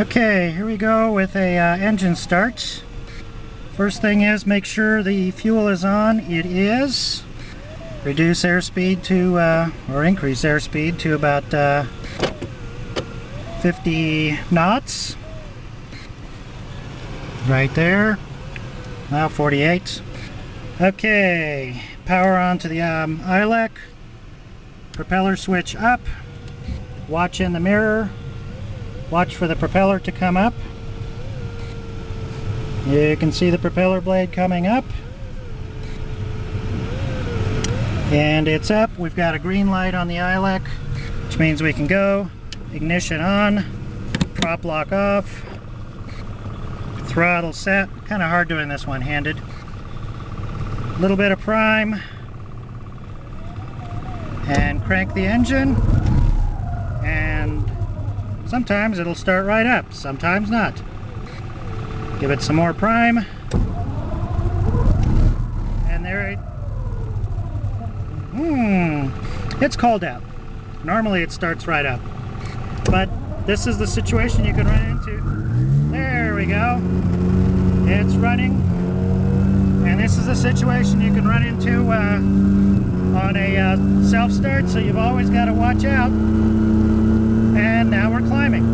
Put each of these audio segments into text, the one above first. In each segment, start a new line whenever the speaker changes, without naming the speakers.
Okay, here we go with a uh, engine start. First thing is make sure the fuel is on. It is. Reduce airspeed to, uh, or increase airspeed to about uh, 50 knots. Right there. Now 48. Okay, power on to the um, ILEC. Propeller switch up. Watch in the mirror. Watch for the propeller to come up. You can see the propeller blade coming up. And it's up. We've got a green light on the ILEC, which means we can go. Ignition on. Prop lock off. Throttle set. Kind of hard doing this one-handed. A little bit of prime. And crank the engine. Sometimes it'll start right up, sometimes not. Give it some more prime. And there it... Hmm, it's cold out. Normally it starts right up. But this is the situation you can run into. There we go. It's running. And this is a situation you can run into uh, on a uh, self-start, so you've always got to watch out and now we're climbing.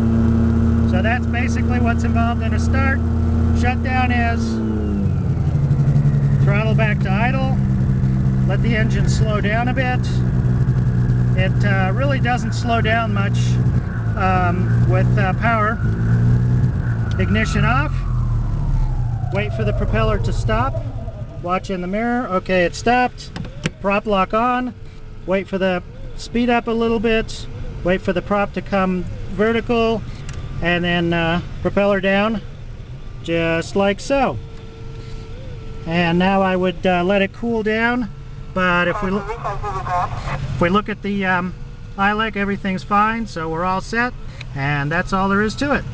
So that's basically what's involved in a start. Shutdown is throttle back to idle, let the engine slow down a bit. It uh, really doesn't slow down much um, with uh, power. Ignition off, wait for the propeller to stop, watch in the mirror, okay it stopped, prop lock on, wait for the speed up a little bit, wait for the prop to come vertical and then uh, propeller down just like so. And now I would uh, let it cool down but if we look if we look at the um, ILEC everything's fine so we're all set and that's all there is to it